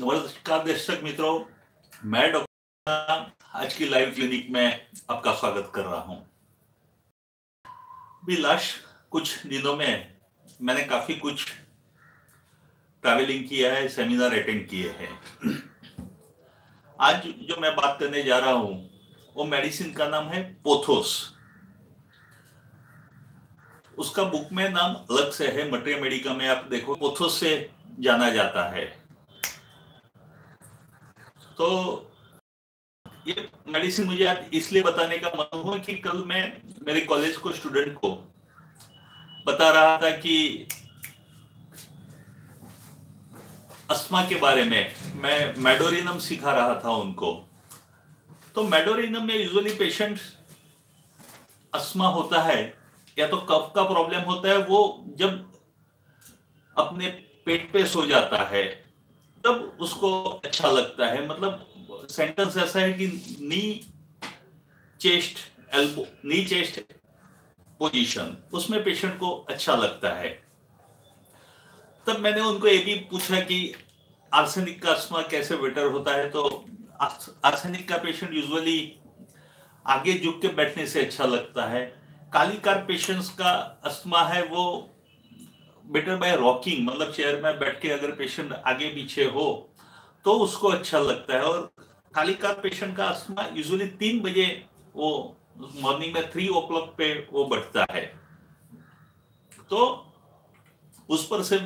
नमस्कार दर्शक मित्रों, मैं डॉक्टर आज की लाइव क्लिनिक में आपका स्वागत कर रहा हूँ। भी लास्ट कुछ दिनों में मैंने काफ़ी कुछ ट्रैवलिंग किया है सेमिनार अटेंड किए हैं। आज जो मैं बात करने जा रहा हूँ, वो मेडिसिन का नाम है पोथोस। उसका बुक में नाम अलग से है मटेरिया मेडिका में आप देखो, पोथोस से जाना जाता है। तो ये मेडिसिन मुझे आज इसलिए बताने का मन हुआ कि कल मैं मेरे कॉलेज को स्टूडेंट को बता रहा था कि अस्थमा के बारे में मैं मेडोरिनम सिखा रहा था उनको। तो मेडोरिनम में यूजुअली पेशेंट अस्थमा होता है, या तो कफ का प्रॉब्लम होता है, वो जब अपने पेट पे सो जाता है तब उसको अच्छा लगता है। मतलब सेंटेंस ऐसा है कि knee chest elbow knee chest position उसमें पेशेंट को अच्छा लगता है। तब मैंने उनको ये भी पूछा कि आर्सेनिक का अस्थमा कैसे बेटर होता है? तो आर्सेनिक का पेशेंट यूजुअली आगे झुक के बैठने से अच्छा लगता है। कालीकार पेशेंट्स का अस्थमा है वो बेटर बाय रॉकिंग मतलब चेयर में बैठ के अगर पेशेंट आगे पीछे हो तो उसको अच्छा लगता है। और कालीकार पेशेंट का अस्थमा यूजुअली तीन बजे वो मॉर्निंग में थ्री ओ क्लॉक पे वो बढ़ता है। तो उस पर से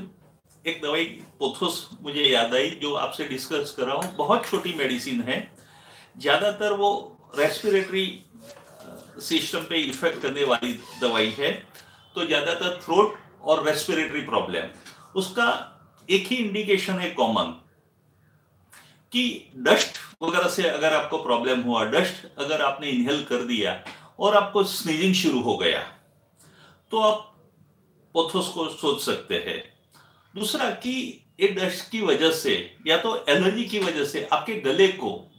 एक दवाई पोथोस मुझे याद आई, जो आपसे डिस्कस कर रहा हूँ। बहुत छोटी मेडिसिन है। ज़्यादातर वो रेस्पिरेटरी सिस्टम पे इफ़ेक्ट करने वाली दवाई है। तो ज़्यादातर थ्रोट और रेस्पिरेटरी प्रॉब्लम उसका एक ही इंडिकेशन है कॉमन कि डस्ट वगैरह से अगर आपको प्रॉब्लम हुआ डस्ट अगर आपने इनहेल कर दिया और आपको स्नीजिंग शुरू हो गया तो आप पोथोस को सोच सकते हैं। दूसरा कि ये डस्ट की वजह से या तो एलर्जी की वजह से आपके गले को,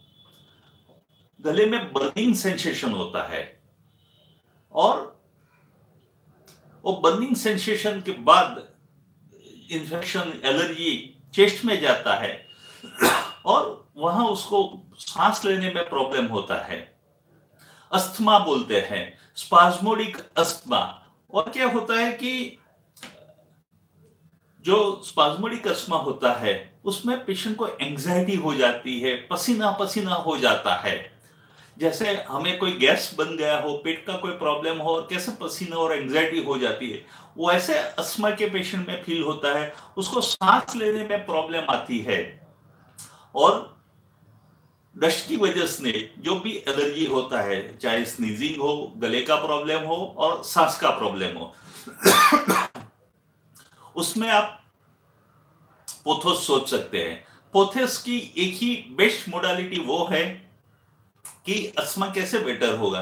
गले में बर्निंग सेंसेशन होता है और वो बर्निंग सेंसेशन के बाद इंफेक्शन एलर्जी चेस्ट में जाता है। और वहाँ उसको सांस लेने में प्रॉब्लम होता है। अस्थमा बोलते हैं। स्पाज्मोडिक अस्थमा और क्या होता है कि जो स्पाजमोडिक अस्थमा होता है, उसमें पेशेंट को एंजाइटी हो जाती है पसीना पसीना हो जाता है। जैसे हमें कोई गैस बन गया हो, पेट का कोई प्रॉब्लम हो और कैसे पसीना और एंजाइटी हो जाती है, वो ऐसे अस्थमा के पेशेंट में फील होता है, उसको सांस लेने में प्रॉब्लम आती है। और डस्ट की वजह से जो भी एलर्जी होता है, चाहे स्नीजिंग हो, गले का प्रॉब्लम हो और सांस का प्रॉब्लम हो, उसमें आप पोथोस सोच सकते हैं। पोथेस की एक ही बेस्ट मोडालिटी वो है कि अस्थमा कैसे बेटर होगा?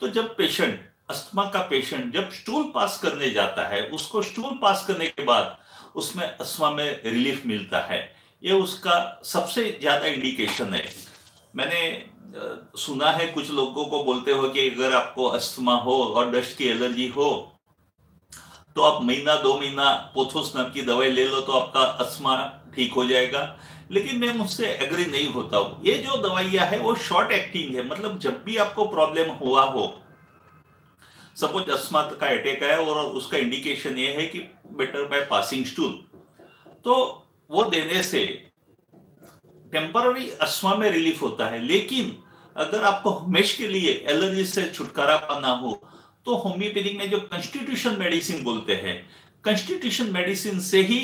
तो जब पेशेंट अस्थमा का पेशेंट जब स्टूल पास करने जाता है, उसको स्टूल पास करने के बाद उसमें अस्थमा में रिलीफ मिलता है। ये उसका सबसे ज़्यादा इंडिकेशन है। मैंने सुना है कुछ लोगों को बोलते हो कि अगर आपको अस्थमा हो और डस्ट की एलर्जी हो तो आप महीना, दो महीना पोथोस नाम की दवाई ले लो तो आपका अस्थमा ठीक हो जाएगा। लेकिन मैं मुझसे एग्री नहीं होता हूँ। ये जो दवाइयाँ है, वो शॉर्ट एक्टिंग है। मतलब जब भी आपको प्रॉब्लम हुआ हो सपोज़ अस्थमा का अटैक है और उसका इंडिकेशन ये है कि बेटर बाय पासिंग स्टूल तो वो देने से टेम्पररी अस्थमा में रिलीफ होता है। लेकिन अगर आपको हमेश के लिए एलर्जी से छुटकारा पाना हो तो होम्योपैथिक में जो कंस्टिट्यूशन मेडिसिन बोलते हैं कंस्टिट्यूशन मेडिसिन से ही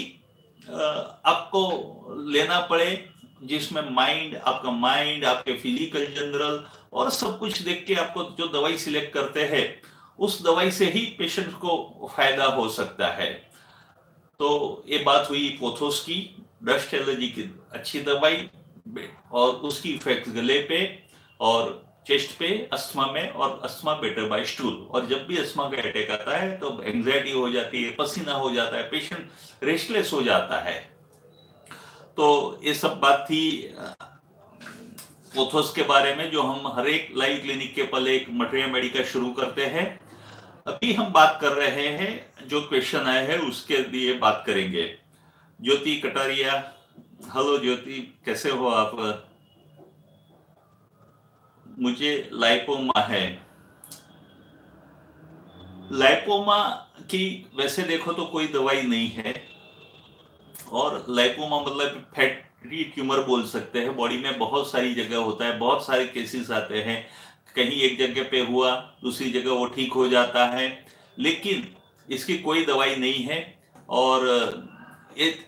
आपको लेना पड़े, जिसमें माइंड आपका माइंड आपके फ़िज़िकल जनरल और सब कुछ देख के आपको जो दवाई सिलेक्ट करते हैं, उस दवाई से ही पेशेंट को फ़ायदा हो सकता है। तो ये बात हुई पोथोस की डस्ट एलर्जी की अच्छी दवाई, और उसकी इफ़ेक्ट गले पे, और चेस्ट पे अस्थमा में और अस्थमा बेटर बाय स्टूल। और जब भी अस्थमा का अटैक आता है तो एंग्जाइटी हो जाती है, पसीना हो जाता है पेशेंट रेस्टलेस हो जाता है। तो ये सब बात थी पोथोस के बारे में, जो हम हर एक लाइव क्लिनिक के पल एक मटेरिया मेडिका शुरू करते हैं। अभी हम बात कर रहे हैं, जो क्वेश्चन आए हैं, उसके लिए बात करेंगे। ज्योति कटारिया हेलो ज्योति, कैसे हो आप? मुझे लाइपोमा है। लाइपोमा की वैसे देखो तो कोई दवाई नहीं है। और लाइपोमा मतलब फैटी ट्यूमर बोल सकते हैं। बॉडी में बहुत सारी जगह होता है, बहुत सारे केसेस आते हैं। कहीं एक जगह पे हुआ, दूसरी जगह वो ठीक हो जाता है। लेकिन इसकी कोई दवाई नहीं है और ये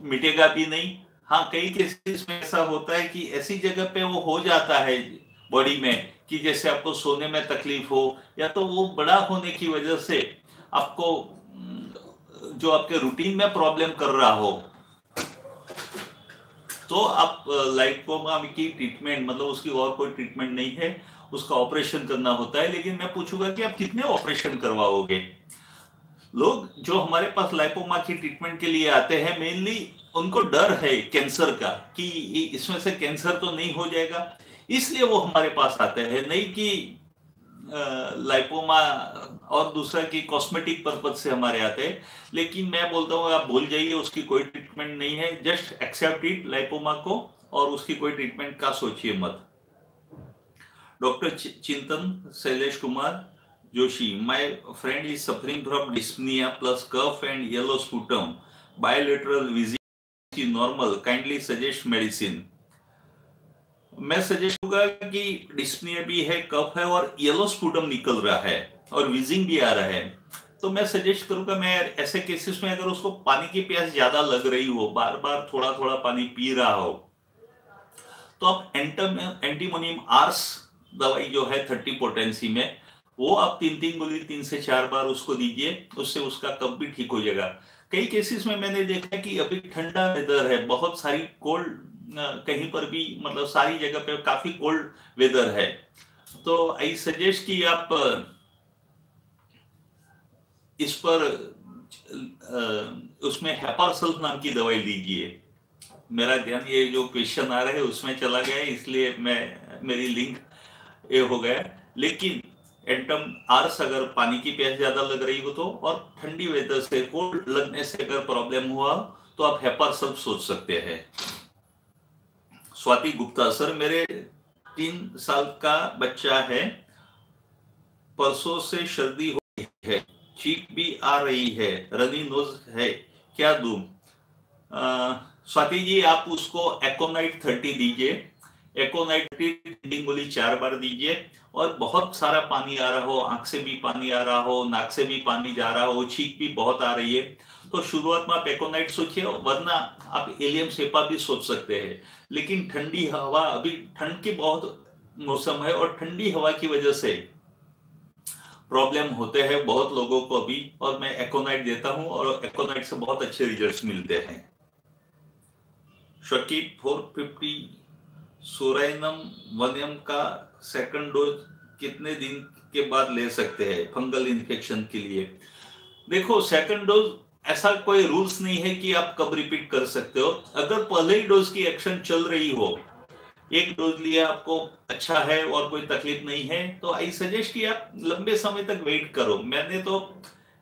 मिटेगा भी नहीं। हाँ कई केसेस में ऐसा होता है कि ऐसी जगह पे वो हो जाता है। बॉडी में, कि जैसे आपको सोने में तकलीफ़ हो, या तो वो बड़ा होने की वजह से आपको जो आपके रूटीन में प्रॉब्लम कर रहा हो तो आप लाइकोमा की ट्रीटमेंट मतलब उसकी और कोई ट्रीटमेंट नहीं है, उसका ऑपरेशन करना होता है, लेकिन मैं पूछूँगा कि आप कितने ऑपरेशन करवाओगे? लोग जो हमारे पास लाइपोमा की ट्रीटमेंट के लिए आते हैं मेनली उनको डर है कैंसर का, कि इसमें से कैंसर तो नहीं हो जाएगा इसलिए वो हमारे पास आते हैं। नहीं कि लाइपोमा और दूसरा की कॉस्मेटिक पर्पज से हमारे आते हैं, लेकिन मैं बोलता हूँ, आप भूल जाइए, उसकी कोई ट्रीटमेंट नहीं है। जस्ट एक्सेप्ट इट लाइपोमा को, और उसकी कोई ट्रीटमेंट का सोचिए मत। Doctor Chintan, Shailesh Kumar Joshi my friend is suffering from dyspnoea plus cough and yellow sputum bilateral visit normal kindly suggest medicine मैं सजेस्ट करूँगा कि डिस्पनिया भी है कफ है और येलो स्पूटम निकल रहा है और विजिंग भी आ रहा है। तो मैं सजेस्ट करूँगा, मैं ऐसे केसेस में अगर उसको पानी की प्यास ज़्यादा लग रही हो बार बार थोड़ा थोड़ा पानी पी रहा हो तो आप एंटम एंटीमोनियम आर्स दवाई जो है थर्टी पोटेंसी में, वो आप तीन तीन गोली तीन से चार बार उसको दीजिए, उससे उसका कब भी ठीक हो जाएगा। कई केसेस में मैंने देखा है कि अभी ठंडा वेदर है, बहुत सारी कोल्ड कहीं पर भी मतलब सारी जगह पे काफ़ी कोल्ड वेदर है। तो आई सजेस्ट कि आप, इस पर उसमें हेपारसल्फ नाम की दवाई लीजिए। मेरा ध्यान ये जो क्वेश्चन आ रहा है, उसमें चला गया इसलिए मैं, मेरी लिंक ये हो गया। लेकिन एंटम आर्स अगर पानी की प्यास ज़्यादा लग रही हो तो और ठंडी वेदर से कोल्ड लगने से अगर प्रॉब्लम हुआ तो आप हेपारसल्फ सोच सकते हैं। स्वाति गुप्ता, सर, मेरे तीन साल का बच्चा है। परसों से सर्दी हो रही है, चीख भी आ रही है रनी नोज़ है, क्या दू? स्वाति जी, आप उसको एकोनाइट थर्टी दीजिए। एकोनाइट गोली चार बार दीजिए और बहुत सारा पानी आ रहा हो, आँख से भी पानी आ रहा हो, नाक से भी पानी जा रहा हो, चीख भी बहुत आ रही है। तो शुरुआत में आप एकोनाइट सोचिए, वरना आप एलियम सेपा भी सोच सकते हैं। लेकिन ठंडी हवा, अभी ठंड की बहुत मौसम है और ठंडी हवा की वजह से प्रॉब्लम होते हैं बहुत लोगों को अभी, और मैं एकोनाइट देता हूँ और एकोनाइट से बहुत अच्छे रिजल्ट्स मिलते हैं। शकीब 450 सोराइनम वनियम का सेकंड डोज कितने दिन के बाद ले सकते हैं, फंगल इन्फेक्शन के लिए। देखो सेकंड डोज ऐसा कोई रूल्स नहीं है कि आप कब रिपीट कर सकते हो। अगर पहले ही डोज की एक्शन चल रही हो, एक डोज लिया आपको अच्छा है और कोई तकलीफ़ नहीं है तो आई सजेस्ट कि आप लंबे समय तक वेट करो। मैंने तो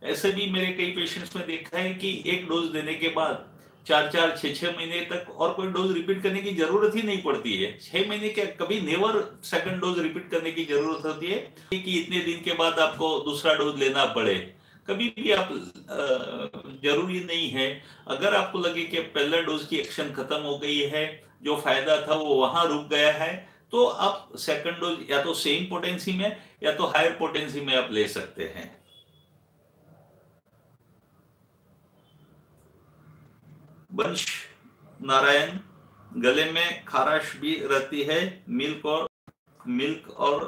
ऐसे भी मेरे कई पेशेंट्स में देखा है कि एक डोज देने के बाद चार चार, छह छह महीने तक और कोई डोज रिपीट करने की ज़रूरत ही नहीं पड़ती है। छह महीने के कभी नेवर सेकंड डोज रिपीट करने की ज़रूरत होती है कि इतने दिन के बाद आपको दूसरा डोज लेना पड़े। कभी भी आप ज़रूरी नहीं है। अगर आपको लगे कि पहला डोज की एक्शन खत्म हो गई है, जो फ़ायदा था वो वहाँ रुक गया है तो आप सेकंड डोज या तो सेम पोटेंसी में या तो हायर पोटेंसी में आप ले सकते हैं। वंश नारायण, गले में खाराश भी रहती है। मिल्क और मिल्क और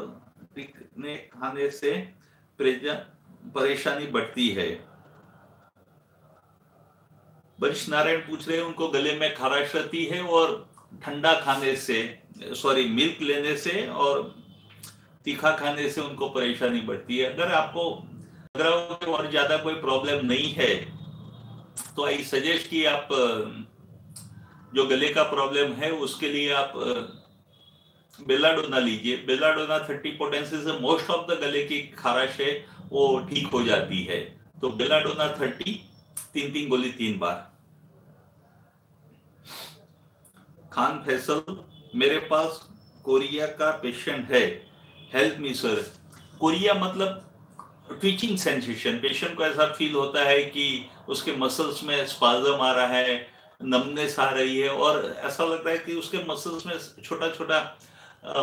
खाने से परेशानी बढ़ती है। वरिष्ठ नारायण पूछ रहे हैं, उनको गले में खराश रहती है और ठंडा खाने से, सॉरी, मिल्क लेने से और तीखा खाने से उनको परेशानी बढ़ती है। अगर आपको अगर और ज़्यादा कोई प्रॉब्लम नहीं है तो आई सजेस्ट कि आप, जो गले का प्रॉब्लम है, उसके लिए आप, बेलाडोना लीजिए। बेलाडोना थर्टी पोटेंसी से मोस्ट ऑफ़ द गले की खाराश है। वो ठीक हो जाती है। तो बेलाडोना थर्टी तीन तीन गोली तीन बार। खान फैसल, मेरे पास कोरिया का पेशेंट है। हेल्प मी सर कोरिया मतलब ट्विचिंग सेंसेशन पेशेंट को ऐसा फील होता है कि उसके मसल्स में स्पाजम आ रहा है नमनेस आ रही है और ऐसा लगता है कि उसके मसल्स में छोटा छोटा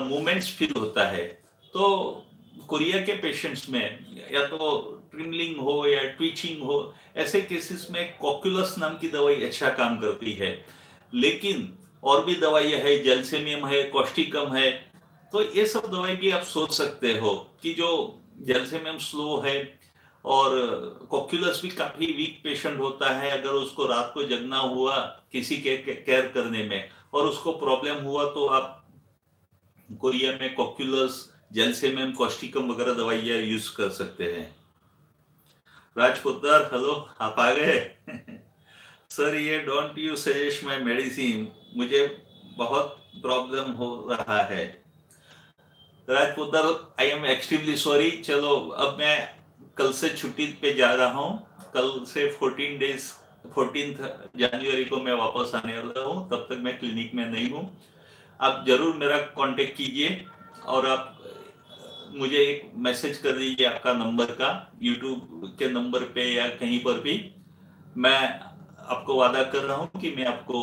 मूवमेंट्स फील होता है। तो कोरिया के पेशेंट्स में, या तो ट्रिमलिंग हो, या ट्विचिंग हो, ऐसे केसेस में कॉक्यूलस नाम की दवाई अच्छा काम करती है। लेकिन और भी दवाइयाँ है, जेलसेमियम है कॉस्टिकम है तो ये सब दवाई भी आप सोच सकते हो कि जो जेलसेमियम स्लो है और कॉक्यूलस भी काफ़ी वीक पेशेंट होता है, अगर उसको रात को जगना हुआ किसी के केयर करने में और उसको प्रॉब्लम हुआ तो आप कोरिया में कॉक्यूलस जेलसेमियम कॉस्टिकम वगैरह दवाइयाँ यूज़ कर सकते हैं। राजपुत्र हेलो आप आ गए? सर ये don't you suggest my medicine मुझे बहुत प्रॉब्लम हो रहा है। राजपुत्र आई एम एक्सट्रीमली सॉरी चलो, अब मैं कल से छुट्टी पे जा रहा हूँ। कल से 14 डेज़ 14 जनवरी को मैं वापस आने वाला हूँ। तब तक मैं क्लिनिक में नहीं हूँ। आप ज़रूर मेरा कांटेक्ट कीजिए और आप मुझे एक मैसेज कर दीजिए आपका नंबर का यूट्यूब के नंबर पे या कहीं पर भी। मैं आपको वादा कर रहा हूँ कि मैं आपको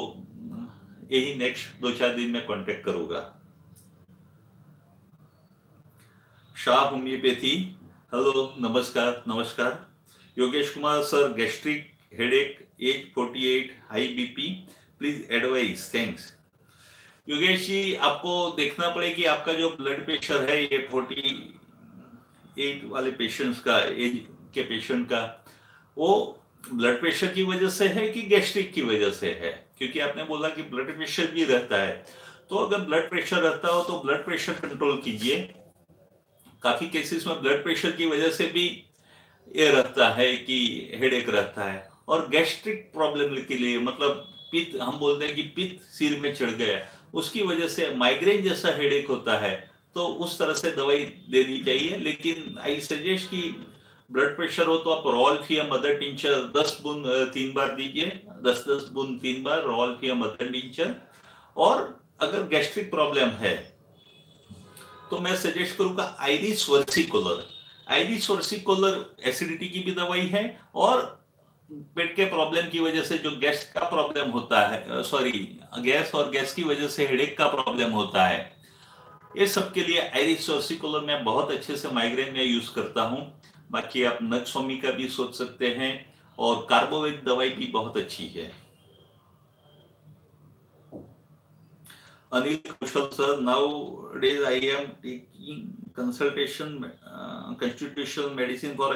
यही नेक्स्ट दो चार दिन में कांटेक्ट करूँगा। शाह होम्योपैथी। हेलो नमस्कार नमस्कार। Yogesh Kumar sir gastric headache age 48 high BP please advice thanks Yogesh ji आपको देखना पड़ेगी आपका जो ब्लड प्रेशर है, ये फोर्टी एट वाले पेशेंट्स का एज के पेशेंट का, वो ब्लड प्रेशर की वजह से है कि गैस्ट्रिक की वजह से है? क्योंकि आपने बोला कि ब्लड प्रेशर भी रहता है। तो अगर ब्लड प्रेशर रहता हो तो ब्लड प्रेशर कंट्रोल कीजिए। काफ़ी केसेस में ब्लड प्रेशर की वजह से भी ये रहता है कि हेडेक रहता है। और गैस्ट्रिक प्रॉब्लम के लिए मतलब पित्त, हम बोलते हैं कि पित्त सिर में चढ़ गया उसकी वजह से माइग्रेन जैसा हेडेक होता है तो उस तरह से दवाई देनी चाहिए। लेकिन आई सजेस्ट कि ब्लड प्रेशर हो तो आप रॉल्फ या मदर टिंचर दस बूंद तीन बार दीजिए। दस दस बूंद, तीन बार रॉल्फ या मदर टिंचर और अगर गैस्ट्रिक प्रॉब्लम है तो मैं सजेस्ट करूँगा iris versicolor iris versicolor acidity की भी दवाई है और पेट के प्रॉब्लम की वजह से जो गैस का प्रॉब्लम होता है सॉरी गैस और गैस की वजह से हेडेक का प्रॉब्लम होता है। ये सब के लिए आइरिस वर्सिकोलर मैं बहुत अच्छे से माइग्रेन में यूज़ करता हूँ। बाकी आप नक्सोमी का भी सोच सकते हैं और कार्बोवेट दवाई भी बहुत अच्छी है। Anil Kushal sir, nowadays I am taking consultation, uh, constitutional medicine for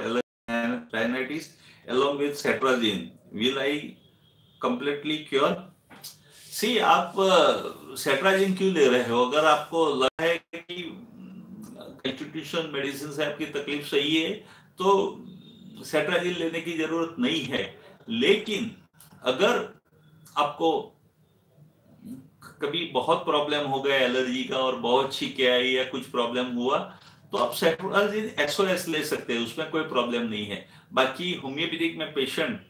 rhinitis along with cetrazine. Will I completely cure? सी आप सेट्राजिन uh, क्यों ले रहे हो अगर आपको लगा है कि कंस्टिट्यूशन मेडिसिन से आपकी तकलीफ़ सही है तो सेट्राजिन लेने की ज़रूरत नहीं है लेकिन अगर आपको कभी बहुत प्रॉब्लम हो गया एलर्जी का और बहुत छीके आई या कुछ प्रॉब्लम हुआ तो आप सेट्रोलाजिन एसओएस ले सकते हैं उसमें कोई प्रॉब्लम नहीं है बाकी होम्योपैथिक में पेशेंट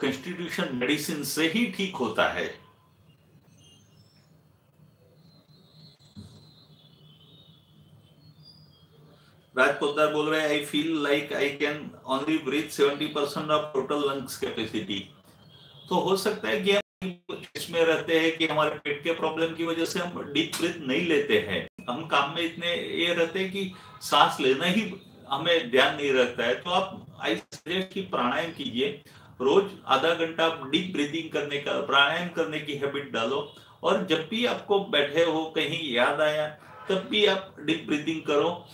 कंस्टिट्यूशन मेडिसिन से ही ठीक होता है। राज राजपोदार बोल रहे हैं I feel like I can only breathe seventy percent of total lungs capacity तो हो सकता है कि हम इसमें रहते हैं कि हमारे पेट के प्रॉब्लम की वजह से हम डीप ब्रीथ नहीं लेते हैं। हम काम में इतने ये रहते हैं कि सांस लेना ही हमें ध्यान नहीं रखता है तो आप आई सजेस्ट की प्राणायाम कीजिए। रोज आधा घंटा डीप ब्रीदिंग करने का, प्राणायाम करने की हैबिट डालो और जब भी आपको बैठे हो, कहीं याद आया, तब भी आप डीप ब्रीदिंग करो।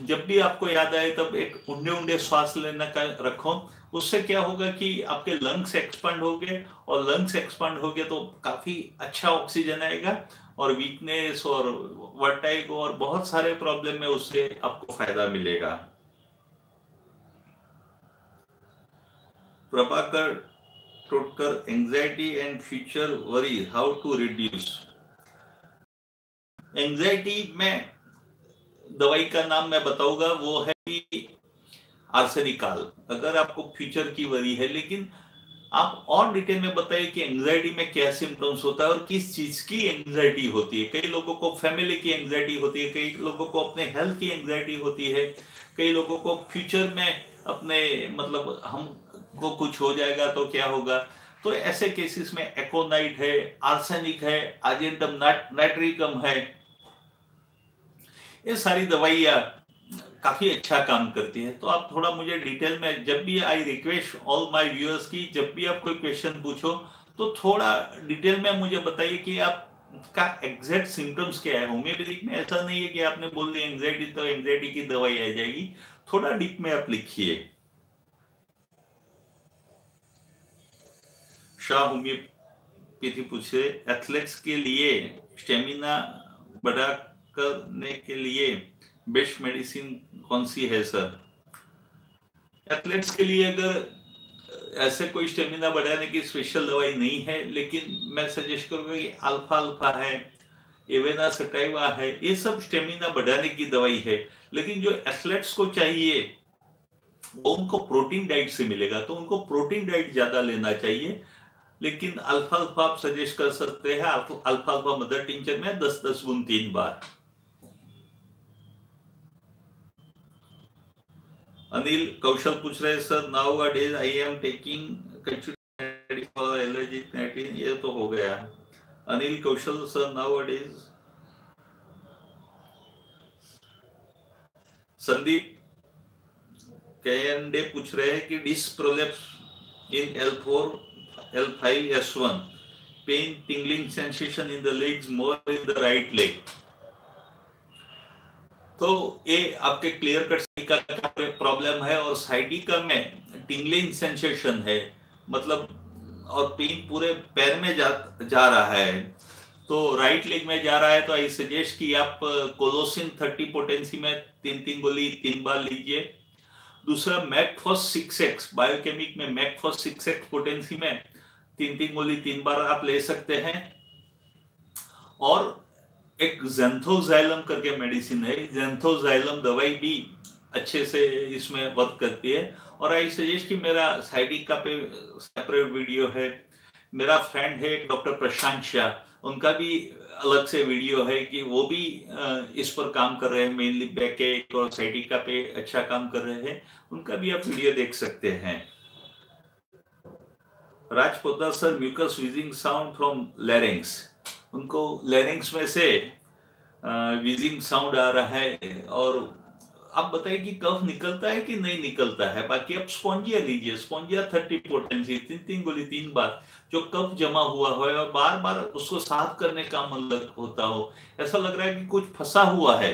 जब भी आपको याद आए, तब एक उंडे उंडे श्वास लेने का रखो। उससे क्या होगा कि आपके लंग्स एक्सपांड हो गए और लंग्स एक्सपांड हो गए तो काफ़ी अच्छा ऑक्सीजन आएगा। और वीकनेस और वर्टाइग और बहुत सारे प्रॉब्लम में उससे आपको फ़ायदा मिलेगा। Prabhakar Totkar anxiety and future worry how to reduce anxiety में दवाई का नाम मैं बताऊँगा, वो है आर्सेनिकाल अगर आपको फ्यूचर की वरी है, लेकिन आप और डिटेल में बताइए कि एंजाइटी में क्या सिम्टम्स होता है और किस चीज़ की एंजाइटी होती है? कई लोगों को फैमिली की एंजाइटी होती है, कई लोगों को अपने हेल्थ की एंजाइटी होती है, कई लोगों को फ्यूचर में अपने मतलब हम को कुछ हो जाएगा तो क्या होगा? तो ऐसे केसेस में एकोनाइट है आर्सेनिक है आजेंटम नाइट्रिकम है। ये सारी दवाइयाँ काफ़ी अच्छा काम करती है। तो आप थोड़ा मुझे डिटेल में, जब भी I request all my viewers की, जब भी आप कोई क्वेश्चन पूछो तो थोड़ा डिटेल में मुझे बताइए कि आप का एग्जैक्ट सिम्टम्स क्या है? होम्योपैथिक में ऐसा नहीं है कि आपने बोल दिया एंग्जाइटी तो एंग्जाइटी की दवाई आ जाएगी। थोड़ा डीप में आप लिखिए। शाह होम्योपैथी पूछे एथलेट्स के लिए स्टेमिना बढ़ा करने के लिए बेस्ट मेडिसिन कौन सी है, सर? एथलेट्स के लिए अगर ऐसे कोई स्टेमिना बढ़ाने की स्पेशल दवाई नहीं है, लेकिन मैं सजेस्ट करूँगा कि अल्फ़ा अल्फ़ा है एवेना सटाइवा है, ये सब स्टेमिना बढ़ाने की दवाई है। लेकिन जो एथलेट्स को चाहिए, वो उनको प्रोटीन डाइट से मिलेगा तो उनको प्रोटीन डाइट ज़्यादा लेना चाहिए। लेकिन अल्फ़ा अल्फ़ा आप सजेस्ट कर सकते हैं अल्फ़ा अल्फ़ा मदर टिंचर में दस दस गुण तीन बार। अनिल, कौशल पूछ रहे sir, now days I am taking ये तो हो गया Anil, Kaushal, sir, now days Sandeep Kande पूछ रहे हैं कि disc prolapse in L four, L five, S one, pain tingling sensation in the legs more in the right leg तो ये आपके क्लियर कट का प्रॉब्लम है और साइडिका में टिंगलिंग सेंसेशन है मतलब और पेन पूरे पैर में जा जा रहा है। तो राइट लेग में जा रहा है तो आई सजेस्ट कि आप कोलोसिन थर्टी पोटेंसी में तीन तीन गोली, तीन बार लीजिए। दूसरा mag phos six X biochemic में mag phos six X potency में तीन तीन गोली, तीन बार आप ले सकते हैं। और एक जेंथोजाइलम करके मेडिसिन है। जेंथोजाइलम दवाई भी अच्छे से इसमें वर्क करती है। और आई सजेस्ट कि मेरा साइडिका पे सेपरेट वीडियो है। मेरा फ्रेंड है डॉक्टर प्रशांत शाह। उनका भी अलग से वीडियो है कि वो भी इस पर काम कर रहे हैं। मेनली बैक और साइडिका पे अच्छा काम कर रहे हैं। उनका भी आप वीडियो देख सकते हैं। Rajpota sir mucus wheezing sound from larynx उनको लेरिंग्स में से वीजिंग साउंड आ रहा है और आप बताइए कि कफ निकलता है कि नहीं निकलता है? बाकी आप स्पॉन्जिया लीजिए स्पॉन्जिया थर्टी पोटेंसी तीन तीन गोली, तीन बार जो कफ जमा हुआ हो और बार बार उसको साफ़ करने का मन होता हो, ऐसा लग रहा है कि कुछ फंसा हुआ है।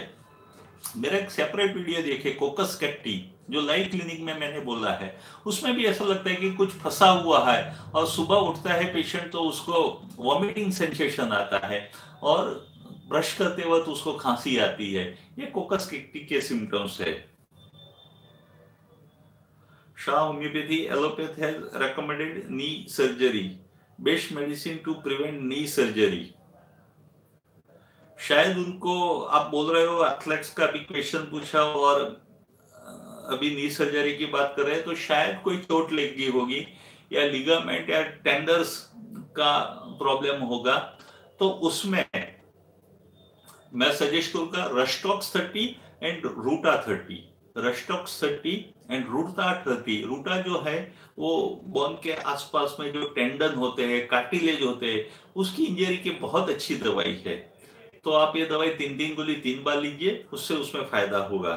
मेरा एक सेपरेट वीडियो देखे कोकस कैक्टी जो लाइव क्लिनिक में मैंने बोला है, उसमें भी ऐसा लगता है कि कुछ फंसा हुआ है और सुबह उठता है पेशेंट तो उसको वॉमिटिंग सेंसेशन आता है और ब्रश करते वक्त उसको खांसी आती है। ये कोकस के सिम्टम्स है। Shah homeopathy allopath has recommended knee surgery best medicine to prevent knee surgery शायद उनको, आप बोल रहे हो एथलेट्स का भी क्वेश्चन पूछा और अभी नी सर्जरी की बात कर रहे हैं तो शायद कोई चोट लगी होगी या लिगामेंट या टेंडर्स का प्रॉब्लम होगा। तो उसमें मैं सजेस्ट करूँगा rhus tox thirty and ruta thirty rhus tox thirty and ruta thirty ruta जो है, वो बोन के आसपास में जो टेंडन होते हैं कार्टिलेज होते हैं, उसकी इंजरी की बहुत अच्छी दवाई है। तो आप ये दवाई तीन तीन गोली तीन बार लीजिए, उससे उसमें फ़ायदा होगा।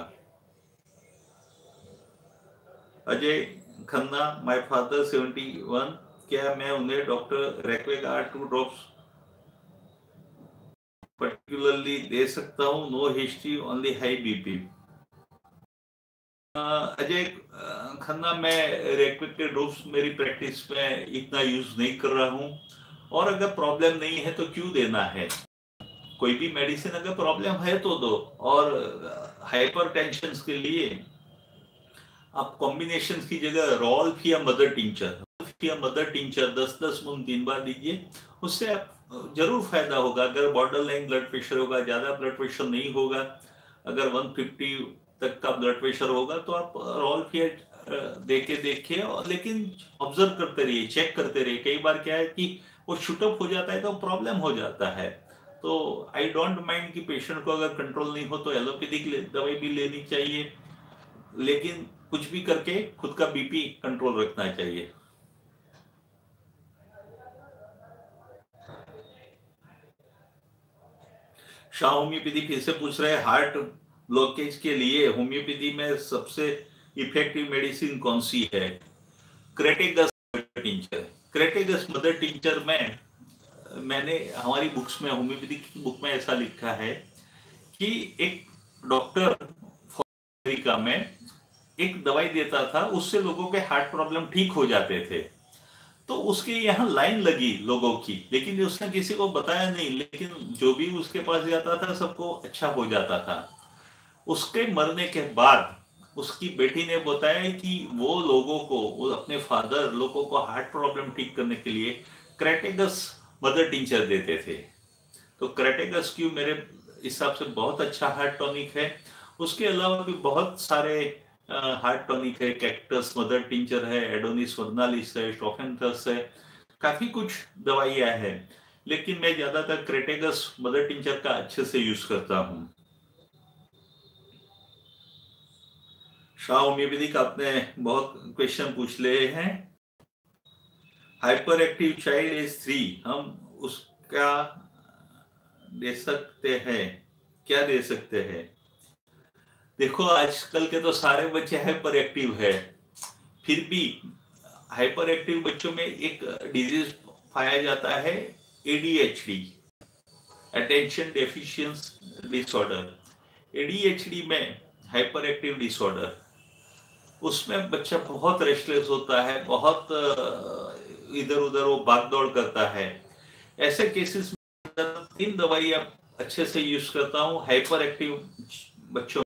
Ajay Khanna my father seventy one क्या मैं उन्हें doctor Reckeweg R two drops particularly दे सकता हूँ? No history only high BP Ajay Khanna, मैं रेक्विक के ड्रॉप्स मेरी प्रैक्टिस में इतना यूज़ नहीं कर रहा हूँ। और अगर प्रॉब्लम नहीं है तो क्यों देना है? कोई भी मेडिसिन अगर प्रॉब्लम है तो दो। और हाइपर टेंशन के लिए आप कॉम्बिनेशन की जगह रॉल्फ या मदर टिंचर या मदर टिंचर दस दस मुन तीन बार दीजिए, उससे आप ज़रूर फ़ायदा होगा। अगर बॉर्डर लाइन ब्लड प्रेशर होगा, ज़्यादा ब्लड प्रेशर नहीं होगा, अगर 150 तक का ब्लड प्रेशर होगा तो आप रॉल्फ या देखे देखे और लेकिन ऑब्ज़र्व करते रहिए चेक करते रहिए। कई बार क्या है कि वो शूटअप हो जाता है तो प्रॉब्लम हो जाता है। तो आई डोंट माइंड कि पेशेंट को अगर कंट्रोल नहीं हो तो एलोपैथिक दवाई भी लेनी चाहिए। लेकिन कुछ भी करके खुद का बीपी कंट्रोल रखना चाहिए। शाह होम्योपैथी फिर से पूछ रहे हार्ट ब्लॉकेज के लिए होम्योपैथी में सबसे इफ़ेक्टिव मेडिसिन कौन सी है? Crataegus tincture crataegus mother tincture में, मैंने हमारी बुक्स में, होम्योपैथी की बुक में ऐसा लिखा है कि एक डॉक्टर अमेरिका में एक दवाई देता था, उससे लोगों के हार्ट प्रॉब्लम ठीक हो जाते थे। तो उसके यहाँ लाइन लगी लोगों की, लेकिन उसने किसी को बताया नहीं, लेकिन जो भी उसके पास जाता था, सबको अच्छा हो जाता था। उसके मरने के बाद उसकी बेटी ने बताया कि वो लोगों को, वो अपने फादर लोगों को हार्ट प्रॉब्लम ठीक करने के लिए क्रेटेगस मदर टिंचर देते थे। तो क्रेटेगस क्यू? मेरे हिसाब से बहुत अच्छा हार्ट टॉनिक है। उसके अलावा भी बहुत सारे हार्ट टॉनिक है, कैक्टस, मदर टिंचर है, एडोनिस वर्नालिस है स्टोफेंथस है, काफ़ी कुछ दवाइयाँ हैं। लेकिन मैं ज़्यादातर क्रेटेगस, मदर टिंचर का अच्छे से यूज़ करता हूँ। शाह होम्योपैथिक आपने बहुत क्वेश्चन पूछ ले हैं। Hyper active child is three हम उसका दे सकते हैं। क्या दे सकते हैं? देखो, आजकल के तो सारे बच्चे हाइपर एक्टिव है। फिर भी हाइपर एक्टिव बच्चों में एक डिज़ीज़ पाया जाता है ADHD attention deficiency disorder ADHD में हाइपर एक्टिव डिसऑर्डर उसमें बच्चा बहुत रेस्टलेस होता है, बहुत इधर उधर वो भाग दौड़ करता है। ऐसे केसेस में तीन दवाइयाँ अच्छे से यूज़ करता हूँ हाइपर एक्टिव बच्चों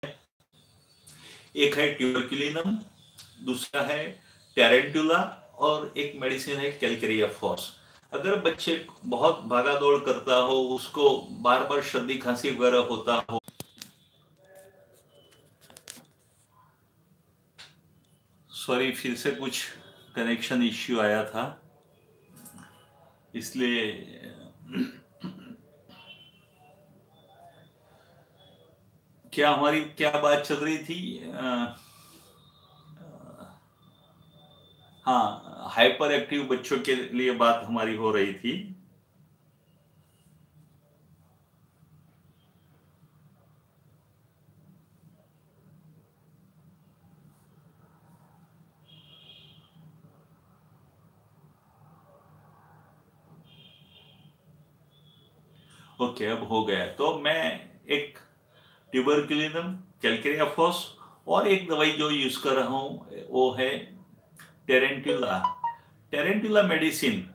एक है ट्यूबरक्यूलिनम दूसरा है टेरेंटुला और एक मेडिसिन है कैलकेरिया फॉस अगर बच्चे बहुत भागा दौड़ करता हो, उसको बार बार सर्दी, खांसी वगैरह होता हो सॉरी फिर से कुछ कनेक्शन इश्यू आया था, इसलिए क्या हमारी क्या बात चल रही थी? हाँ हाइपर एक्टिव बच्चों के लिए बात हमारी हो रही थी। ओके okay, अब हो गया। तो मैं एक ट्यूबरक्यूलिनम कैलकेरिया फॉस और एक दवाई जो यूज़ कर रहा हूँ, वो है टेरेंटुला टेरेंटुला मेडिसिन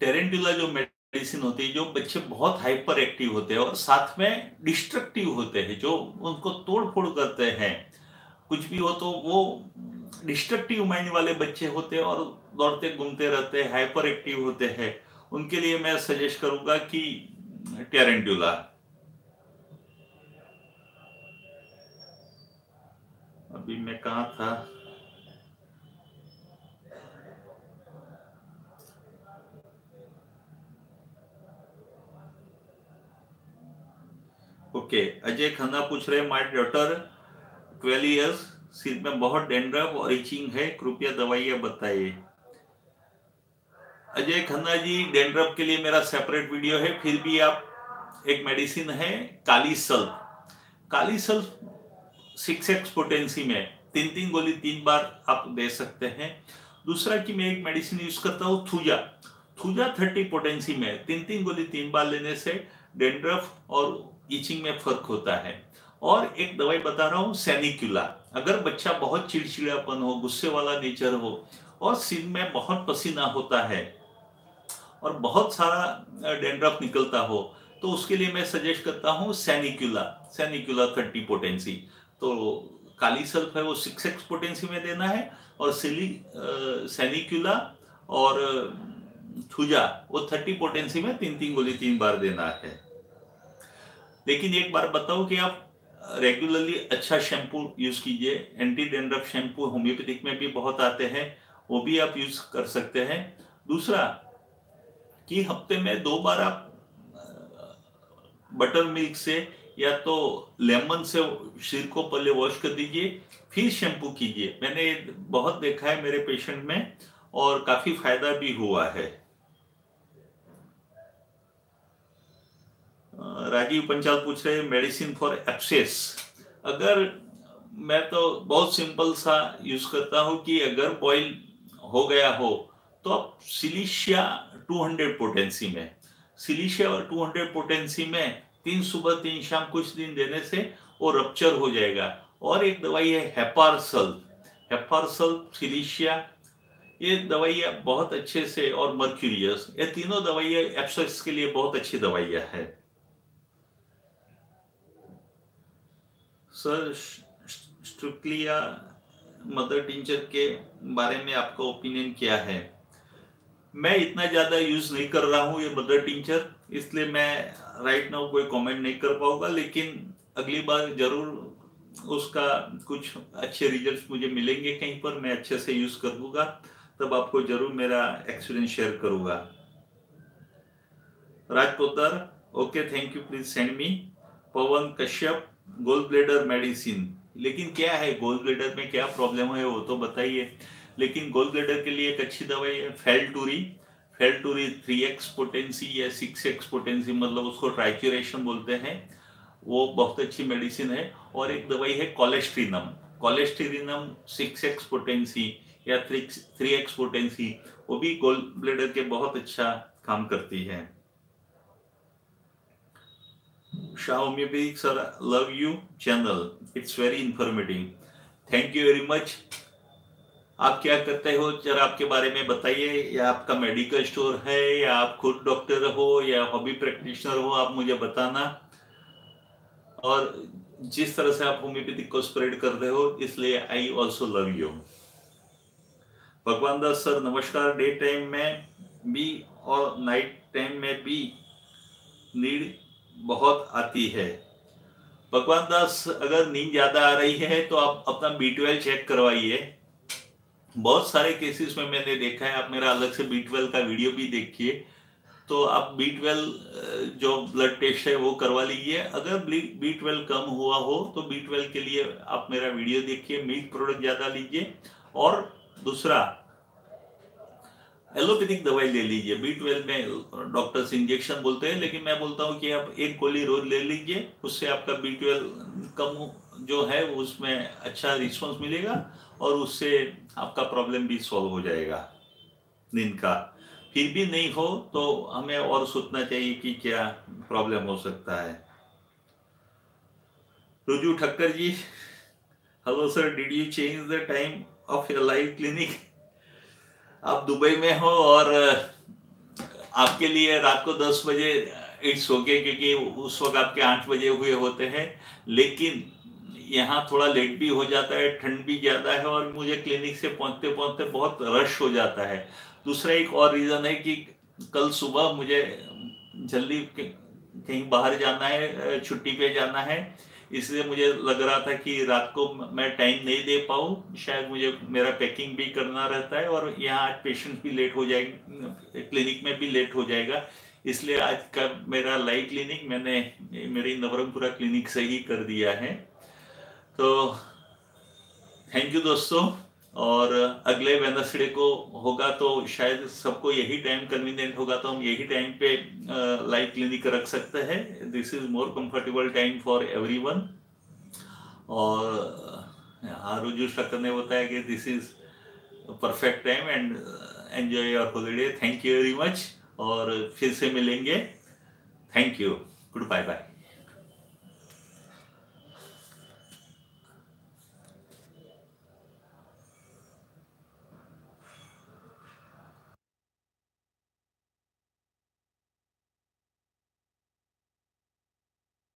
टेरेंटुला जो मेडिसिन होती है, जो बच्चे बहुत हाइपर एक्टिव होते हैं और साथ में डिस्ट्रक्टिव होते हैं, जो उनको तोड़ फोड़ करते हैं। कुछ भी हो तो वो डिस्ट्रक्टिव माइंड वाले बच्चे होते हैं और दौड़ते घूमते रहते हैं हाइपर एक्टिव होते हैं। उनके लिए मैं सजेस्ट करूँगा कि टेरेंट्यूला अभी मैं कहा था? ओके अजय खन्ना पूछ रहे माय डॉटर ट्वेल्व ईयर्स सिर में बहुत डेंड्रफ और इचिंग है, कृपया दवाइयाँ बताइए। अजय खन्ना जी डेंड्रफ के लिए मेरा सेपरेट वीडियो है, फिर भी आप एक मेडिसिन है kali sulph kali sulph six X potency में तीन तीन गोली तीन बार आप दे सकते हैं। दूसरा कि मैं एक मेडिसिन यूज़ करता हूँ, थूजा। थूजा थर्टी पोटेंसी में तीन तीन गोली तीन बार लेने से डेंड्रफ और इचिंग में फ़र्क होता है। और एक दवाई बता रहा हूँ, सैनिक्यूला। अगर बच्चा बहुत चिड़चिड़ापन हो, गुस्से वाला नेचर हो, और सिर में बहुत पसीना होता है, और बहुत सारा डेंड्रफ निकलता हो तो उसके लिए मैं सजेस्ट करता हूँ सैनिक्यूला सैनिक्यूला थर्टी पोटेंसी तो काली सल्फ है, वो सिक्स एक्स पोटेंसी में देना है, और सिली सैनिक्यूला और थुजा, वो थर्टी पोटेंसी में तीन तीन गोली तीन बार देना है। लेकिन एक बार बताओ कि आप रेगुलरली अच्छा शैम्पू यूज़ कीजिए। एंटी डेंड्रफ शैम्पू होम्योपैथिक में भी बहुत आते हैं, वो भी आप यूज़ कर सकते हैं। दूसरा, कि हफ़्ते में दो बार आप बटर मिल्क से या तो लेमन से सिर को पहले वॉश कर दीजिए, फिर शैम्पू कीजिए। मैंने बहुत देखा है मेरे पेशेंट में और काफ़ी फ़ायदा भी हुआ है। राजीव पंचाल पूछ रहे मेडिसिन फॉर एप्सेस अगर मैं तो बहुत सिंपल सा यूज़ करता हूँ कि अगर बॉइल हो गया हो तो आप सिलिशिया 200 पोटेंसी में सिलिशिया और 200 पोटेंसी में तीन सुबह, तीन शाम कुछ दिन देने से वो रप्चर हो जाएगा। और एक दवाई है हेपारसल हेपारसल सिलिशिया ये दवाइयाँ बहुत अच्छे से, और मर्क्यूरियस ये तीनों दवाइयाँ एप्सस के लिए बहुत अच्छी दवाइयाँ है। सर स्ट्रिक्लिया मदर टिंचर के बारे में आपका ओपिनियन क्या है? मैं इतना ज़्यादा यूज़ नहीं कर रहा हूँ ये मदर टिंचर इसलिए मैं राइट नाउ कोई कमेंट नहीं कर पाऊँगा, लेकिन अगली बार ज़रूर उसका कुछ अच्छे रिजल्ट्स मुझे मिलेंगे कहीं पर, मैं अच्छे से यूज़ कर दूँगा, तब आपको ज़रूर मेरा एक्सपीरियंस शेयर करूँगा। Rajpotar okay thank you please send me Pawan Kashyap gold bladder medicine लेकिन क्या है? गोल ब्लेडर में क्या प्रॉब्लम है वो तो बताइए। लेकिन गोल ब्लेडर के लिए एक अच्छी दवाई है fel tauri fel tauri three X potency या सिक्स एक्स पोटेंसी मतलब उसको ट्राइक्यूरेशन बोलते हैं। वो बहुत अच्छी मेडिसिन है। और एक दवाई है cholesterinum cholesterinum six X potency या थ्री एक्स पोटेंसी वो भी गोल ब्लेडर के बहुत अच्छा काम करती है। Xiaomi sir, love you channel. It's very informative. Thank you very much. आप क्या करते हो जरा आपके बारे में बताइए या आपका मेडिकल स्टोर है या आप खुद डॉक्टर हो या हॉबी प्रैक्टिशनर हो आप मुझे बताना और जिस तरह से आप होम्योपैथिक को स्प्रेड कर रहे हो इसलिए आई also love you Bhagwan Das sir नमस्कार डे टाइम में भी और नाइट टाइम में भी नीड बहुत आती है। भगवान दास, अगर नींद ज़्यादा आ रही है तो आप अपना बी ट्वेल्व चेक करवाइए। बहुत सारे केसेस में मैंने देखा है, आप मेरा अलग से बी ट्वेल्व का वीडियो भी देखिए। तो आप बी ट्वेल्व जो ब्लड टेस्ट है, वो करवा लीजिए। अगर बी ट्वेल्व कम हुआ हो तो बी ट्वेल्व के लिए आप मेरा वीडियो देखिए मिल्क प्रोडक्ट ज़्यादा लीजिए। और दूसरा एलोपैथिक दवाई ले लीजिए। बी ट्वेल्व में डॉक्टर्स इंजेक्शन बोलते हैं, लेकिन मैं बोलता हूँ कि आप एक गोली रोज ले लीजिए, उससे आपका बी ट्वेल्व कम जो है, उसमें अच्छा रिस्पॉन्स मिलेगा और उससे आपका प्रॉब्लम भी सॉल्व हो जाएगा नींद का। फिर भी नहीं हो तो हमें और सोचना चाहिए कि क्या प्रॉब्लम हो सकता है। Ruju Thakkar ji hello sir did you change the time of your live clinic आप दुबई में हो और आपके लिए रात को दस बजे इट्स ओके क्योंकि उस वक्त आपके आठ बजे हुए होते हैं। लेकिन यहाँ थोड़ा लेट भी हो जाता है, ठंड भी ज़्यादा है और मुझे क्लिनिक से पहुँचते पहुँचते बहुत रश हो जाता है। दूसरा एक और रीज़न है कि कल सुबह मुझे जल्दी कहीं बाहर जाना है छुट्टी पे जाना है। इसलिए मुझे लग रहा था कि रात को मैं टाइम नहीं दे पाऊँ। शायद मुझे मेरा पैकिंग भी करना रहता है और यहाँ आज पेशेंट भी लेट हो जाएगी क्लिनिक में भी लेट हो जाएगा। इसलिए आज का मेरा लाइव क्लिनिक मैंने मेरी नवरंगपुरा क्लिनिक से ही कर दिया है। तो थैंक यू दोस्तों। और अगले वेनसडे को होगा तो शायद सबको यही टाइम कन्वीनियंट होगा तो हम यही टाइम पे लाइव क्लिनिक रख सकते हैं। This is more comfortable time for everyone और हाँ रुजू शक्कर ने बताया कि this is perfect time and enjoy your holiday thank you very much और फिर से मिलेंगे। Thank you goodbye bye